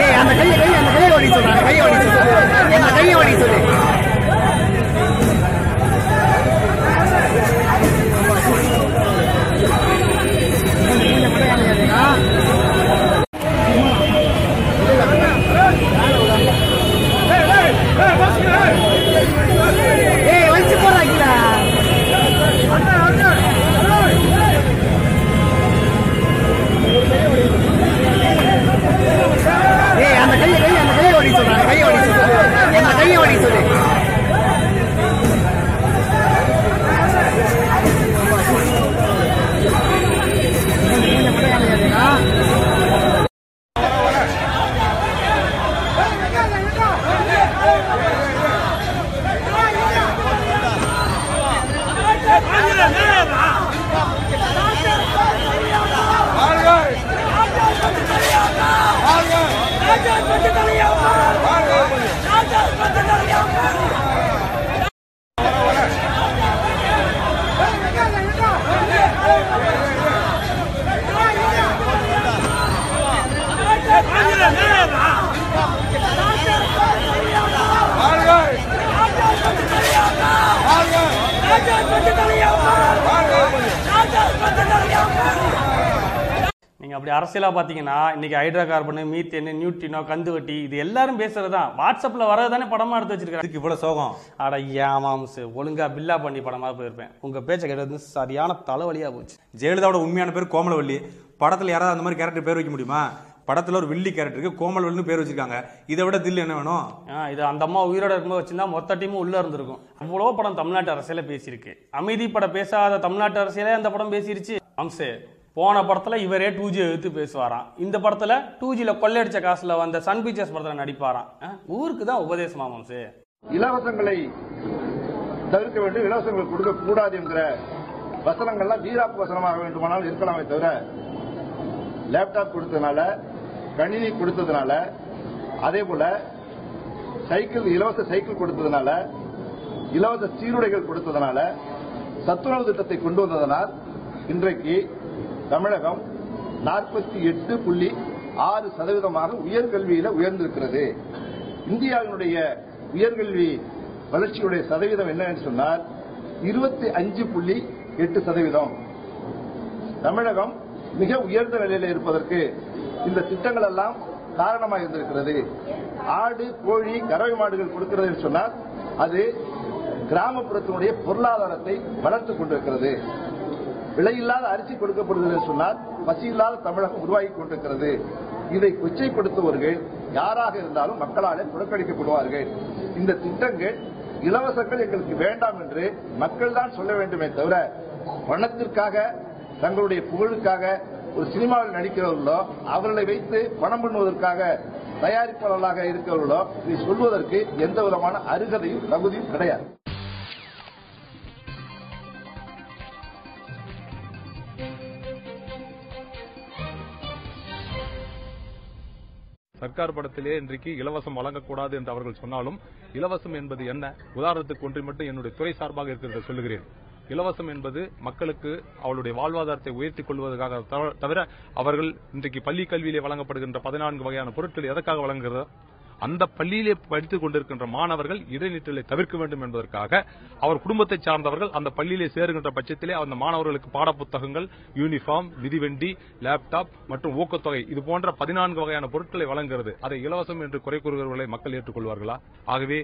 ஏய் அந்த கையை கையை அந்த கையை ஓடி சொல்றாங்க கையை ஓடி சொல்றாங்க கையை ஓடி நீங்க அப்படி அரசியலா பாத்தீங்கன்னா இன்னைக்கு ஹைட்ரோ கார்பன் மீத்தேன் நியூட்ரினோ கந்துவட்டி இது எல்லாரும் பேசுறது தான் வாட்ஸ்அப்ல வரதானே படமா எடுத்து வச்சிருக்காங்க. இதுக்கு இவ்வளவு சோகம். அட ஏமாம் சார் ஒழுங்கா பில்லா பண்ணி படமா போயிருப்பேன். உங்க பேச்சை கேட்டது சரியான தலைவலியா போச்சு. ஜெயலலிதாவோட உண்மையான பேர் கோமலவல்லி. படத்துல யாராவது அந்த மாதிரி கேரக்டர் பேர் வைக்க முடியுமா? படத்துல ஒரு வில்லி கேரக்டருக்கு கோமலவல்லின்னு பேர் வச்சிருக்காங்க. இதை விட தில் என்ன வேணும்? இது அந்த அம்மா உயிரோட இருக்கும்போது வச்சிருந்தா மொத்த டீமும் உள்ள இருந்திருக்கும். அவ்வளோ படம் தமிழ்நாட்டு அரசியல பேசியிருக்கு. அமைதி படம் பேசாத தமிழ்நாட்டு அரசியலே அந்த படம் பேசிருச்சு அம்சே போன படத்துல இவரே டூ ஜி எடுத்து பேசுவாராம். இந்த படத்துல டூ ஜில கொள்ளையடிச்ச காசுல வந்த சன் பிக்சர்ஸ் படத்துல நடிப்பாராம். ஆ, ஊருக்கு தான் உபதேசமா மம்சே இலவசங்களை தவிர்க்க வேண்டும் இலவசங்கள் கொடுக்க கூடாது என்கிற வசனங்கள்லாம் வீராப்பு வசனமாக வேண்டுமானால் இருக்கலாமே தவிர லேப்டாப் கொடுத்ததுனால கணினி கொடுத்ததுனால அதே போல சைக்கிள் இலவச சைக்கிள் கொடுத்ததுனால இலவச சீருடைகள் கொடுத்ததுனால சத்துணவு திட்டத்தை கொண்டு வந்ததனால் இன்றைக்கு தமிழகம் நாற்பத்தி எட்டு புள்ளி ஆறு சதவீதமாக உயர்கல்வியில உயர்ந்திருக்கிறது. இந்தியாவினுடைய உயர்கல்வி வளர்ச்சியுடைய சதவீதம் என்னன்னு சொன்னால் இருபத்தி அஞ்சு புள்ளி எட்டு சதவீதம். தமிழகம் மிக உயர்ந்த நிலையில இருப்பதற்கு இந்த திட்டங்கள் எல்லாம் காரணமாக இருந்திருக்கிறது. ஆடு கோழி கறவை மாடுகள் கொடுக்கிறது என்று சொன்னால் அது கிராமப்புறத்தினுடைய பொருளாதாரத்தை வளர்த்துக் கொண்டிருக்கிறது. விலையில்லாத அரிசி கொடுக்கப்படுகிறது என்று சொன்னால் பசியில்லாத தமிழகம் உருவாகி கொண்டிருக்கிறது. இதை கொச்சைப்படுத்துபவர்கள் யாராக இருந்தாலும் மக்களாலே புறக்கணிக்கப்படுவார்கள். இந்த திட்டங்கள் இலவசங்கள் எங்களுக்கு வேண்டாம் என்று மக்கள் தான் சொல்ல வேண்டுமே தவிர பணத்திற்காக தங்களுடைய புகழுக்காக ஒரு சினிமாவில் நடிக்கிறவர்களோ அவர்களை வைத்து பணம் பண்ணுவதற்காக தயாரிப்பாளர்களாக இருக்கிறவர்களோ இதை சொல்வதற்கு எந்த விதமான அருகதையும் தகுதியும் கிடையாது. சர்க்கார் படத்திலே இன்றைக்கு இலவசம் வழங்கக்கூடாது என்று அவர்கள் சொன்னாலும் இலவசம் என்பது என்ன? உதாரணத்துக்கு ஒன்றை மட்டும் என்னுடைய துறை சார்பாக இருக்கிறத சொல்லுகிறேன். இலவசம் என்பது மக்களுக்கு அவளுடைய வாழ்வாதாரத்தை உயர்த்திக் கொள்வதற்காக தவிர அவர்கள் இன்றைக்கு பள்ளி கல்வியிலே வழங்கப்படுகின்ற பதினான்கு வகையான பொருட்கள் எதற்காக வழங்குகிறதோ அந்த பள்ளியிலே படித்துக் கொண்டிருக்கின்ற மாணவர்கள் இடைநிற்றலை தவிர்க்க வேண்டும் என்பதற்காக அவர் குடும்பத்தை சார்ந்தவர்கள் அந்த பள்ளியிலே சேருகின்ற பட்சத்திலே அந்த மாணவர்களுக்கு பாடப்புத்தகங்கள் யூனிஃபார்ம் மிதிவண்டி லேப்டாப் மற்றும் ஊக்கத்தொகை இது போன்ற பதினான்கு வகையான பொருட்களை வழங்குகிறது. அதை இலவசம் என்று குறை கூறுகிறவர்களை மக்கள் ஏற்றுக்கொள்வார்களா? ஆகவே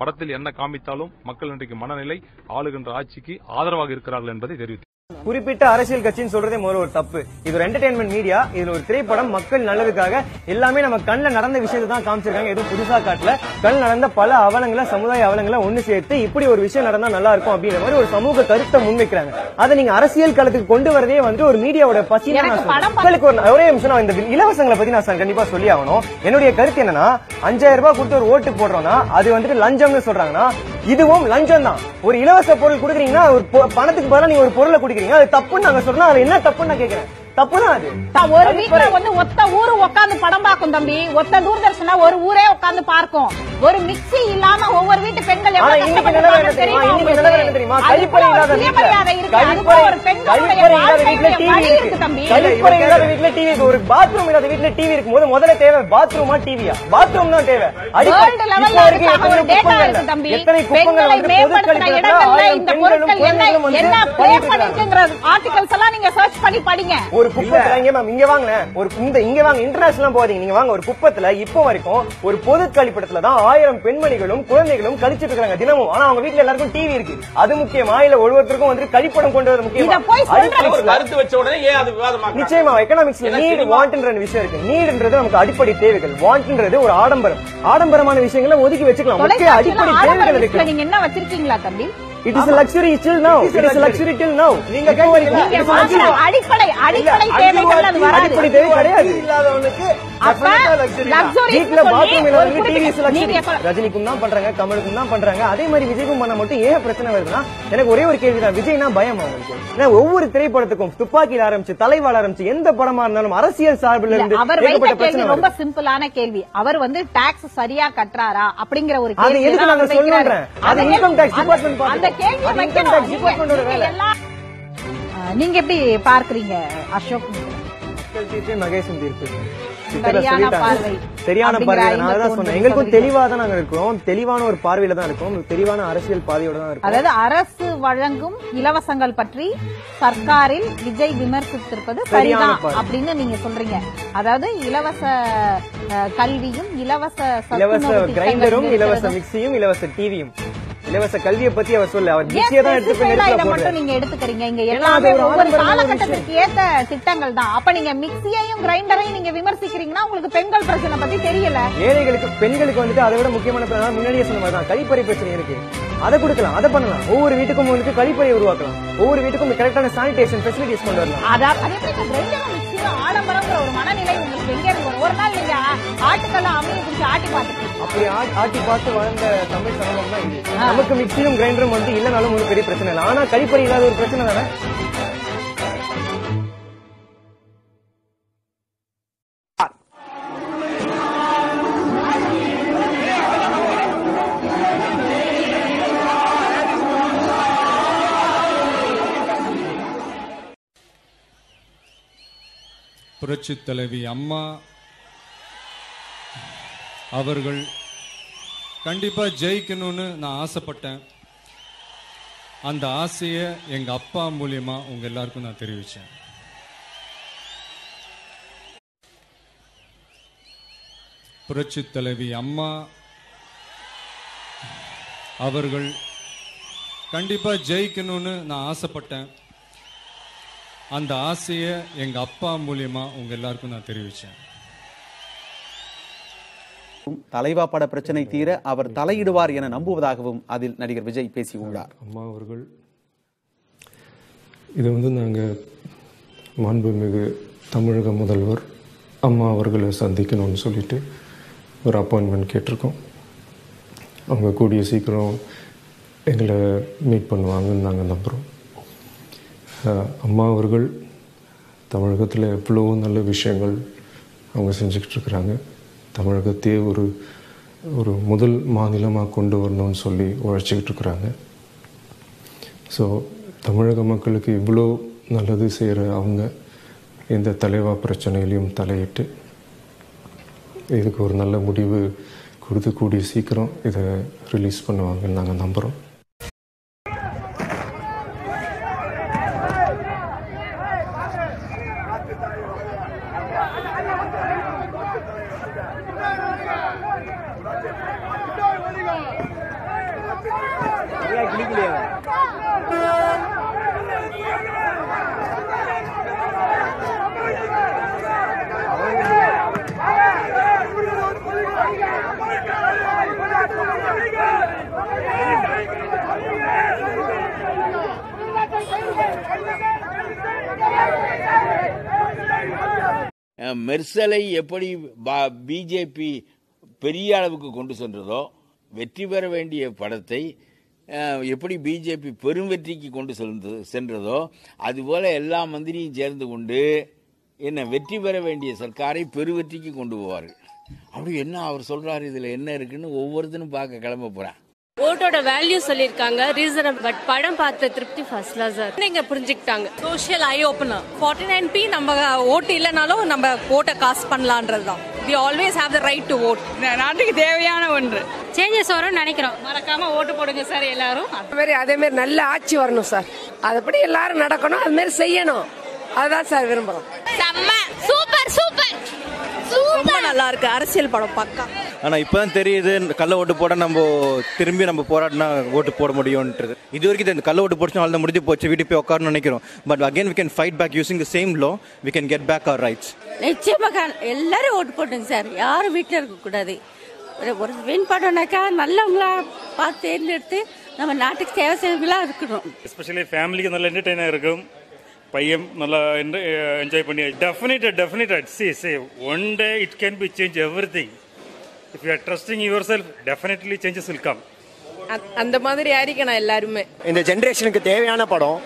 படத்தில் என்ன காமித்தாலும் மக்கள் இன்றைக்கு மனநிலை ஆளுகின்ற ஆட்சிக்கு ஆதரவாக இருக்கிறார்கள் என்பதை தெரிவித்தார் குறிப்பிட்ட அரசியல் கட்சின்னு சொல்றதே முதல்ல ஒரு தப்பு. இது ஒரு என்டர்டைன்மெண்ட் மீடியா இதுல ஒரு திரைப்படம் மக்கள் நல்லதுக்காக எல்லாமே நம்ம கண்ணில் நடந்த விஷயத்தை தான் காமிச்சிருக்காங்க. எதுவும் புதுசா காட்டல. கண் நடந்த பல அவலங்களை சமுதாய அவலங்களை ஒண்ணு சேர்த்து இப்படி ஒரு விஷயம் நடந்தா நல்லா இருக்கும் அப்படின்ற மாதிரி ஒரு சமூக கருத்தை முன்வைக்கிறாங்க. அதை நீங்க அரசியல் களத்துக்கு கொண்டு வரதே வந்து ஒரு மீடியாவோட பசி மக்களுக்கு ஒரு ஒரே நிமிஷம் நான் இந்த இலவசங்களை பத்தி நான் கண்டிப்பா சொல்லி ஆகணும். என்னுடைய கருத்து என்னன்னா அஞ்சாயிரம் ரூபாய் கொடுத்து ஒரு ஓட்டு போடுறோம்னா அது வந்துட்டு லஞ்சம்னு சொல்றாங்கன்னா இதுவும் லஞ்சம் தான் ஒரு இலவச பொருள் கொடுக்குறீங்கன்னா ஒரு பணத்துக்கு பதிலா நீங்க ஒரு பொருளை கொடுக்குறீங்க. அது தப்புன்னு நாங்க சொல்றோம். அது என்ன தப்புன்னு நான் கேக்குறேன். தப்புதான் அது? ஒரு வீட்ல வந்து ஒத்த ஊரு உட்கார்ந்து படம் பார்க்கும் தம்பி. ஒத்த தூர்தர்ஷனா ஒரு ஊரே உட்கார்ந்து பார்க்கும். ஒரு மிக்ஸி இல்லாம ஒவ்வொரு வீட்டு பெண்கள் ஒரு இல்லாத வீட்ல- சுயமரியாதை இருக்கு? அதுக்கு ஒரு கழிப்பறை- பெண்களுடைய கழிப்பறை இல்லாத வீட்ல வாழ்க்கையுடைய டிவி வழி இருக்கு. இருக்கு தம்பி. கழிப்பறை இல்லாத வீட்ல டிவி இருக்கு. ஒரு பாத்ரூம் இல்லாத வீட்ல டிவி இருக்கும்போது முதல்ல தேவை பாத்ரூமா டிவியா பாத்ரூம் தான் தேவை. எத்தனை டேட்டா குப்பங்கள் ஒரு குப்பத்துல இங்க மேம் இங்க வாங்க. ஒரு இந்த இங்க வாங்க. இன்டர்நேஷனல் போகாதீங்க. நீங்க வாங்க. ஒரு குப்பத்துல இப்போ வரைக்கும் ஒரு பொது கழிப்பிடத்துல தான் ஆயிரம் பெண்மணிகளும் குழந்தைகளும் கழிச்சிட்டு இருக்காங்க தினமும். ஆனா அவங்க வீட்ல எல்லாருக்கும் டிவி இருக்கு. அது முக்கியமா? இல்ல ஒவ்வொருத்தருக்கும் வந்து கழிப்படம் கொண்டு வர முக்கியமா? இத போய் சொல்றது அடிப்படை- கருத்து வச்ச உடனே ஏன் அது விவாதமாக்குறாங்க? நிச்சயமா எக்கனாமிக்ஸ்ல ஏன்னா நீட் வாண்ட்ன்ற விஷயம் இருக்கு. நீட்ன்றது நமக்கு அடிப்படை தேவைகள். வாண்ட்ன்றது ஒரு ஆடம்பரம். ஆடம்பரமான விஷயங்களை ஒதுக்கி வச்சுக்கலாம். முக்கிய அடிப்படை தேவைகள் இருக்கு. நீங்க என்ன வச்சிருக்கீங்களா தம்பி? It is luxury till now it is luxury till now நீங்க அடிப்படை அடிப்படை தேவைகள் அது வராது. அடிப்படை தேவை கிடையாது. அப்ப luxury வீட்ல சொல்லி பாத்ரூம் ஒரு இல்லாத குறிப்பிட்ட- டிவி லக்ஸுரி நீங்க எப்ப- ரஜினிக்கும் தான் பண்றாங்க கமலுக்கும் தான் பண்றாங்க. அதே மாதிரி விஜய்க்கும் பண்ண மட்டும் ஏன் பிரச்சனை வருதுன்னா எனக்கு ஒரே ஒரு கேள்வி தான் விஜய்னா பயம் அவங்களுக்கு ஏன்னா ஒவ்வொரு திரைப்படத்துக்கும் துப்பாக்கியில் ஆரம்பிச்சு தலைவாழ ஆரம்பிச்சு எந்த படமா இருந்தாலும் அரசியல் சார்பில் இருந்து அவர் வைத்த கேள்வி பிரச்சனை ரொம்ப. சிம்பிளான கேள்வி. அவர் வந்து டாக்ஸ் சரியா கட்டுறாரா அப்படிங்கிற ஒரு அது கேள்வி எதுக்கு நாங்க. அது அந்த income tax கேள்வியை வைக்கணும். நீங்க எப்படி பார்க்கறீங்க அசோக் மகேசன் தீர்ப்பு சரியான பார்வை. சரியான அப்படிங்கிற பார்வை நான் தான் 51 சொன்னேன் எங்களுக்கும். தெளிவா தான் நாங்க இருக்கிறோம் தெளிவான ஒரு பார்வையில தான் இருக்கோம் தெளிவான அரசியல் பாதையோட தான் இருக்கோம் அதாவது அரசு வழங்கும் இலவசங்கள் பற்றி சர்க்காரில் விஜய் விமர்சித்திருப்பது சரிதான். அப்படின்னு நீங்க சொல்றீங்க அதாவது இலவச கல்வியும் இலவச இலவச கிரைண்டரும் இலவச. மிக்சியும் இலவச டிவியும் இலவச கல்வியை பத்தி அவர் சொல்ல அவர் மிக்சியை தான் எடுத்து மட்டும். நீங்க எடுத்துக்கிறீங்க. இங்க எல்லாமே ஒவ்வொரு காலகட்டத்திற்கு ஏத்த திட்டங்கள் தான் அப்ப நீங்க மிக்சியையும் கிரைண்டரையும் நீங்க விமர்சிக்கிறீங்கன்னா உங்களுக்கு பெண்கள் பிரச்சனை பத்தி தெரியல. ஏழைகளுக்கு பெண்களுக்கு வந்துட்டு அதை விட முக்கியமான பிரச்சனை முன்னாடியே சொன்ன மாதிரி தான் கழிப்பறை பிரச்சனை இருக்கு. அதை கொடுக்கலாம் அதை பண்ணலாம். ஒவ்வொரு வீட்டுக்கும் உங்களுக்கு கழிப்பறை உருவாக்கலாம். ஒவ்வொரு வீட்டுக்கும் கரெக்டான சானிடேஷன் ஃபெசிலிட்டிஸ் கொண்டு வரலாம். அதா- ஆட்டி அப்படி பார்த்து வளர்ந்த தமிழ் சமூகம் தான் இது. நமக்கு மிக்சியும் கிரைண்டரும் வந்து இல்லைனாலும் ஒரு பெரிய பிரச்சனை இல்லை. ஆனா கழிப்பறை இல்லாத ஒரு பிரச்சனை தானே? புரட்சி தலைவி அம்மா அவர்கள் கண்டிப்பாக ஜெயிக்கணும்னு நான் ஆசைப்பட்டேன். அந்த ஆசையை எங்கள் அப்பா மூலியமாக உங்கள் எல்லாருக்கும் நான் தெரிவித்தேன் புரட்சி தலைவி அம்மா அவர்கள் கண்டிப்பாக ஜெயிக்கணும்னு நான் ஆசைப்பட்டேன். அந்த ஆசையை எங்கள் அப்பா மூலியமாக உங்கள் எல்லாருக்கும் நான் தெரிவித்தேன் தலைவா பட பிரச்சனை தீர அவர் தலையிடுவார் என நம்புவதாகவும் அதில் நடிகர் விஜய் பேசியுள்ளார். அம்மா அவர்கள் இது வந்து நாங்கள் மாண்புமிகு தமிழக முதல்வர் அம்மா அவர்களை சந்திக்கணும்னு சொல்லிட்டு ஒரு அப்பாயின்மெண்ட் கேட்டிருக்கோம். அவங்க கூடிய சீக்கிரம் எங்களை மீட் பண்ணுவாங்கன்னு நாங்கள் நம்புகிறோம் அம்மா அவர்கள் தமிழகத்தில் எவ்வளோ நல்ல விஷயங்கள் அவங்க செஞ்சுக்கிட்டு இருக்கிறாங்க. தமிழகத்தையே ஒரு ஒரு முதல் மாநிலமாக கொண்டு வரணும்னு சொல்லி உழைச்சிக்கிட்டு இருக்கிறாங்க. ஸோ தமிழக மக்களுக்கு இவ்வளோ நல்லது செய்கிற அவங்க இந்த தலைவா பிரச்சனையிலையும் தலையிட்டு இதுக்கு ஒரு நல்ல முடிவு கொடுத்து கூடிய சீக்கிரம் இதை ரிலீஸ் பண்ணுவாங்கன்னு நாங்கள் நம்புகிறோம் மெர்சலை எப்படி பிஜேபி பெரிய அளவுக்கு கொண்டு சென்றதோ வெற்றி பெற வேண்டிய படத்தை எப்படி பிஜேபி பெரும் வெற்றிக்கு கொண்டு சென்று சென்றதோ அதுபோல் எல்லா மந்திரியும் சேர்ந்து கொண்டு என்ன வெற்றி பெற வேண்டிய சர்க்காரை பெருவெற்றிக்கு கொண்டு போவார்கள். அப்படி என்ன அவர் சொல்கிறார் இதில் என்ன இருக்குன்னு ஒவ்வொருத்தனும் பார்க்க கிளம்ப போகிறேன் ஓட்டோட வேல்யூ சொல்லிருக்காங்க ரீசனபிள் பட் படம் பார்த்த திருப்தி ஃபர்ஸ்ட் கிளாஸ் நீங்க புரிஞ்சுக்கிட்டாங்க. Social eye opener forty nine B நம்ம ஓட்டு இல்லைனாலும் நம்ம ஓட்டை காசு பண்ணலான்றது தான். We always have the right to vote நாட்டுக்கு தேவையான ஒன்று. சேஞ்சஸ் வரும்னு நினைக்கிறோம். மறக்காம ஓட்டு போடுங்க சார் எல்லாரும். அதே மாதிரி அதே மாதிரி நல்ல ஆட்சி வரணும் சார் அதுபடி எல்லாரும் நடக்கணும் அது மாதிரி செய்யணும். அதுதான் சார் விரும்புறோம். செம்ம. Super super. ரொம்ப நல்லா இருக்கு. அரசியல் படம் பக்கா. ஆனா இப்பதான் தெரியுது கள்ள ஓட்டு போட நம்ம திரும்பி நம்ம போராடினா ஓட்டு போட முடியும்ன்றது. இது வரைக்கும் இந்த கள்ள ஓட்டு போட்டு அவ்வளோ முடிஞ்சு போச்சு வீட்டுக்கு போய் உட்காரணும்னு நினைக்கிறோம். But again we can fight back using the same law we can get back our rights நிச்சயமாக எல்லாரும் ஓட்டு போட்டுங்க சார். யாரும் வீட்டில் இருக்க கூடாது. ஒரு- ஒரு வின் பண்ணோம்னாக்கா நல்லவங்களா பார்த்து தேர்ந்தெடுத்து நம்ம நாட்டுக்கு தேவை செய்வங்களா இருக்கணும் எஸ்பெஷலி ஃபேமிலிக்கு நல்ல என்டர்டைனாக இருக்கும். பையன் நல்லா என்ஜாய் பண்ணி definite definite see see one day it can be change everything if you are trusting yourself definitely changes will come அந்த மாதிரி ஆரிக்கணும் எல்லாருமே. இந்த ஜென்ரேஷனுக்கு தேவையான படம்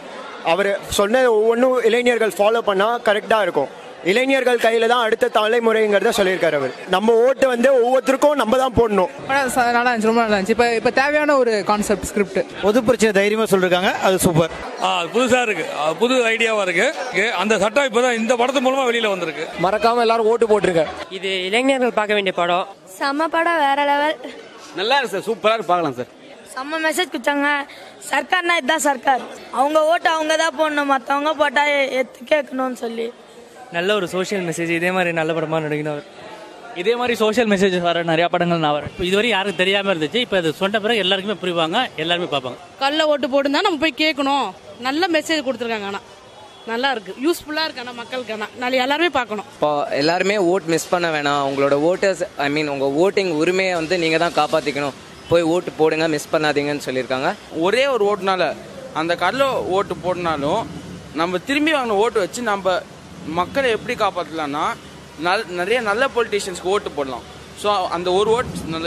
அவர் சொன்ன ஒவ்வொன்றும் இளைஞர்கள் ஃபாலோ பண்ணால் கரெக்டாக இருக்கும். இளைஞர்கள் கையில தான் அடுத்த தலைமுறைங்கிறத சொல்லியிருக்காரு அவர். நம்ம ஓட்டு வந்து ஒவ்வொருத்தருக்கும் நம்ம தான் போடணும். நல்லா இருந்துச்சு ரொம்ப நல்லா இருந்துச்சு. இப்போ இப்போ தேவையான ஒரு கான்செப்ட் ஸ்கிரிப்ட் பொது பிரச்சனை தைரியமா சொல்லிருக்காங்க அது சூப்பர் புதுசா இருக்கு. புது ஐடியாவா இருக்கு. அந்த சட்டம் இப்பதான் இந்த படத்து மூலமா வெளியில வந்திருக்கு. மறக்காம எல்லாரும் ஓட்டு போட்டுருங்க. இது இளைஞர்கள் பார்க்க வேண்டிய படம். செம்ம படம் வேற லெவல். நல்லா இருக்கு சார். சூப்பரா இருக்கு பார்க்கலாம் சார். செம்ம மெசேஜ் கொடுத்தாங்க. சர்க்கார்னா இதுதான் சர்க்கார். அவங்க ஓட்டு அவங்க தான் போடணும். மற்றவங்க போட்டா எத்து கேட்கணும்னு சொல்லி. நல்ல ஒரு சோஷியல் மெசேஜ் இதே மாதிரி நல்ல படமா நடிக்கணும் அவர் இதே மாதிரி சோஷியல் மெசேஜ் வர நிறைய படங்கள் நான் வரேன். இதுவரை யாருக்கும் தெரியாம இருந்துச்சு. இப்ப இது சொன்ன பிறகு எல்லாருக்குமே புரிவாங்க எல்லாருமே பார்ப்பாங்க. கல்ல ஓட்டு போட்டுருந்தா நம்ம போய் கேட்கணும். நல்ல மெசேஜ் கொடுத்துருக்காங்க ஆனா. நல்லா இருக்கு. யூஸ்ஃபுல்லா இருக்கு ஆனா மக்களுக்கு ஆனா. நாளை எல்லாருமே பார்க்கணும். இப்போ எல்லாருமே ஓட் மிஸ் பண்ண வேணாம். உங்களோட ஓட்டர்ஸ் ஐ மீன் உங்க ஓட்டிங் உரிமையை வந்து நீங்க தான் காப்பாத்திக்கணும். போய் ஓட்டு போடுங்க மிஸ் பண்ணாதீங்கன்னு சொல்லியிருக்காங்க. ஒரே ஒரு ஓட்டுனால அந்த கடல ஓட்டு போடனாலும் நம்ம திரும்பி வாங்கின ஓட்டு வச்சு நம்ம மக்களை எப்படி காப்பாற்றலாம்னா நல் நிறைய நல்ல பொலிட்டீஷியன்ஸ்க்கு ஓட்டு போடலாம். ஸோ அந்த ஒரு ஓட் நல்ல